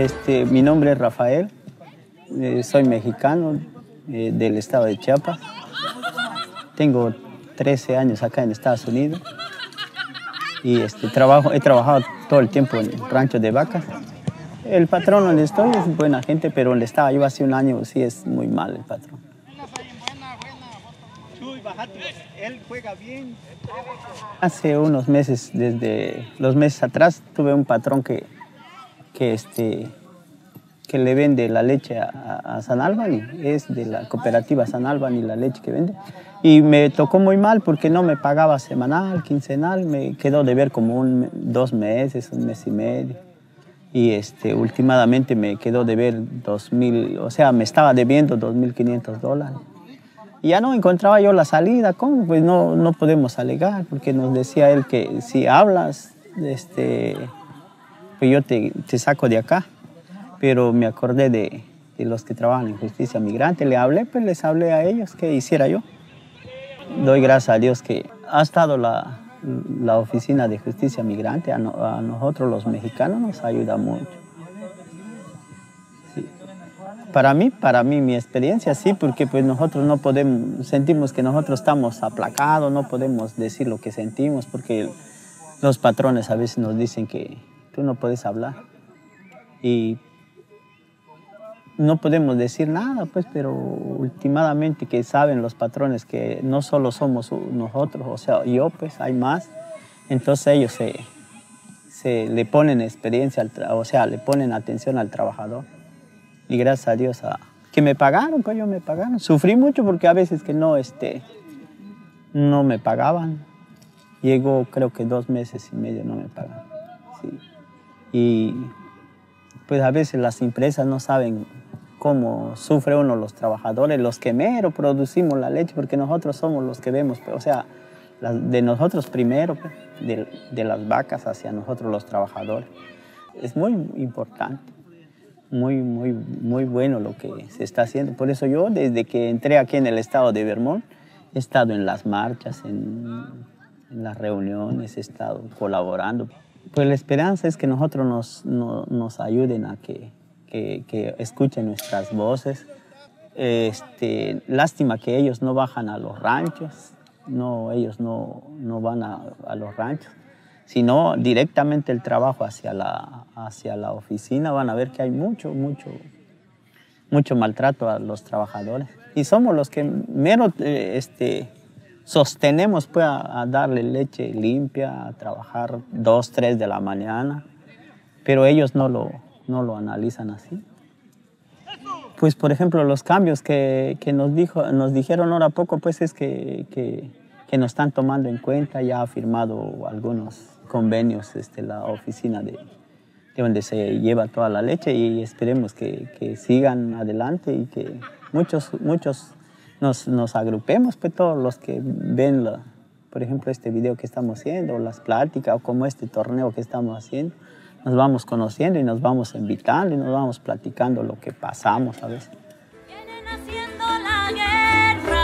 Este, mi nombre es Rafael, eh, soy mexicano eh, del estado de Chiapas. Tengo 13 años acá en Estados Unidos y este, trabajo, he trabajado todo el tiempo en ranchos de vacas. El patrón donde estoy es buena gente, pero donde estaba yo hace un año sí es muy mal el patrón. Él juega bien. Hace unos meses, desde los meses atrás, tuve un patrón que, que, este, que le vende la leche a, San Albany, es de la cooperativa San Albany la leche que vende. Y me tocó muy mal porque no me pagaba semanal, quincenal, me quedó de ver como un, dos meses, un mes y medio. Y este, últimamente me quedó de ver dos mil, o sea, me estaba debiendo dos mil quinientos dólares. Y ya no encontraba yo la salida, ¿cómo? Pues no, no podemos alegar, porque nos decía él que si hablas, este, pues yo te, saco de acá. Pero me acordé de, los que trabajan en justicia migrante, le hablé, pues les hablé a ellos qué hiciera yo. Doy gracias a Dios que ha estado la, oficina de justicia migrante, a nosotros los mexicanos nos ayuda mucho para mí, para mí, mi experiencia sí, porque pues nosotros no podemos, sentimos que nosotros estamos aplacados, no podemos decir lo que sentimos, porque los patrones a veces nos dicen que tú no puedes hablar. Y no podemos decir nada, pues, pero últimamente que saben los patrones que no solo somos nosotros, o sea, yo, pues, hay más, entonces ellos se, se le ponen experiencia, o sea, le ponen atención al trabajador y gracias a Dios que me pagaron, pues yo me pagaron. Sufrí mucho porque a veces que no, este, no me pagaban. Llegó creo que dos meses y medio no me pagaban. Y pues a veces las empresas no saben cómo sufre uno los trabajadores, los que mero producimos la leche, porque nosotros somos los que vemos, pues, o sea, de nosotros primero, pues, de, de las vacas hacia nosotros los trabajadores. Es muy importante muy, muy, muy bueno lo que se está haciendo. Por eso yo, desde que entré aquí en el estado de Vermont, he estado en las marchas, en, las reuniones, he estado colaborando. Pues la esperanza es que nosotros nos, nos ayuden a que, que, escuchen nuestras voces. Este, lástima que ellos no bajan a los ranchos, no, ellos no, no van a, a los ranchos sino directamente el trabajo hacia la, hacia la oficina, van a ver que hay mucho, mucho, mucho maltrato a los trabajadores. Y somos los que menos eh, este, sostenemos pues, a, darle leche limpia, a trabajar dos, tres de la mañana, pero ellos no lo, no lo analizan así. Pues, por ejemplo, los cambios que, que nos, dijo, nos dijeron ahora poco, pues es que, que, que nos están tomando en cuenta, ya ha firmado algunos convenios este, la oficina de, donde se lleva toda la leche y esperemos que, que sigan adelante y que muchos, muchos nos, nos agrupemos, pues todos los que ven, la, por ejemplo, este video que estamos haciendo, las pláticas, o como este torneo que estamos haciendo, nos vamos conociendo y nos vamos invitando y nos vamos platicando lo que pasamos a veces. Vienen haciendo la guerra.